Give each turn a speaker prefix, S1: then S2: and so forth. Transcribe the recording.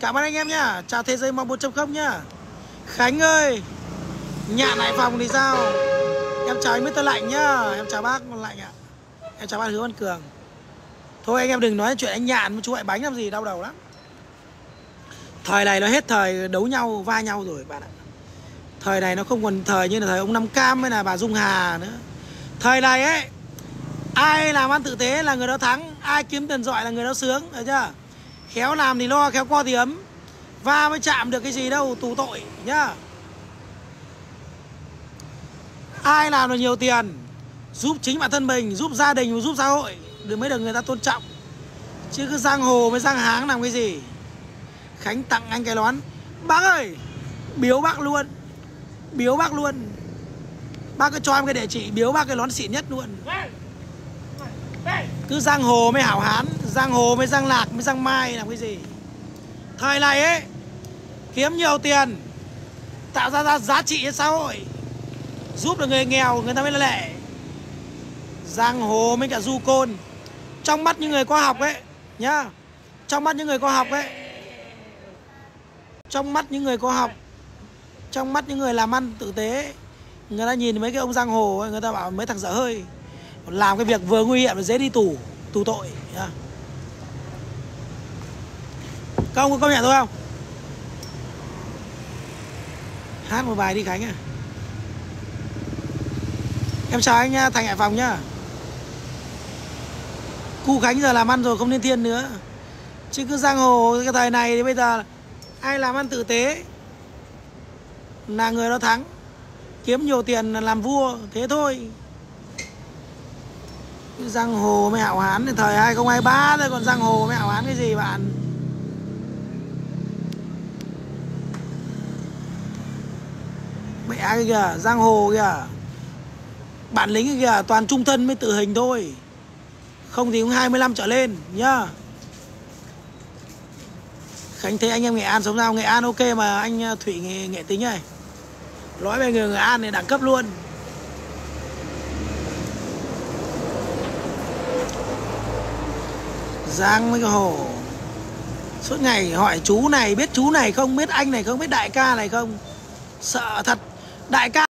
S1: Cảm ơn anh em nhá. Chào Thế giới mong 1.0 nhá. Khánh ơi Nhạn Hải Phòng thì sao? Em chào anh Mr. Lạnh nhá. Em chào bác Lạnh ạ. Em chào bác Hứa Văn Cường. Thôi anh em đừng nói chuyện anh Nhạn với chú lại Bánh làm gì đau đầu lắm. Thời này nó hết thời đấu nhau, va nhau rồi bạn ạ. Thời này nó không còn thời như là thời ông Năm Cam hay là bà Dung Hà nữa. Thời này ấy Ai làm ăn tử tế là người đó thắng Ai kiếm tiền giỏi là người đó sướng Đấy chưa? Khéo làm thì lo, khéo co thì ấm. Va mới chạm được cái gì đâu, tù tội nhá. Ai làm được nhiều tiền? Giúp chính bản thân mình, giúp gia đình, giúp xã hội Được mới được người ta tôn trọng. Chứ cứ giang hồ mới giang háng làm cái gì? Khánh tặng anh cái nón Bác ơi Biếu bác luôn. Biếu bác luôn. Bác cứ cho em cái địa chỉ biếu bác cái nón xịn nhất luôn. Cứ giang hồ mới hảo hán Giang hồ mới giang lạc mới giang mai làm cái gì? Thời này ấy Kiếm nhiều tiền Tạo ra, ra giá trị cho xã hội Giúp được người nghèo người ta mới là lệ Giang hồ mới cả du côn. Trong mắt những người có học ấy Nhá. Trong mắt những người có học ấy. Trong mắt những người có học Trong mắt những người làm ăn tử tế Người ta nhìn mấy cái ông giang hồ ấy, Người ta bảo mấy thằng dở hơi. Làm cái việc vừa nguy hiểm dễ đi tù Tù tội nhá. Các ông có công nhận tôi không? Hát một bài đi Khánh à. Em chào anh nha, Thành Hải Phòng nhá. Cu Khánh giờ làm ăn rồi không nên thiên nữa. Chứ cứ giang hồ cái thời này thì bây giờ Ai làm ăn tử tế Là người đó thắng. Kiếm nhiều tiền làm vua Thế thôi. Giang hồ mới hảo hán thì Thời 2023 thôi còn giang hồ mới hán cái gì bạn? Mẹ cái kìa Giang hồ kìa. Bản lính kìa toàn trung thân mới tự hình thôi. Không thì cũng 25 trở lên nhá. Khánh thấy anh em Nghệ An sống sao? Nghệ An ok mà anh ờ, Thủy nghệ, nghệ tính này Nói về người Nghệ An này đẳng cấp luôn. Giang với cái hồ. Suốt ngày hỏi chú này, biết chú này không, Biết anh này không, biết đại ca này không? Sợ thật. Đại ca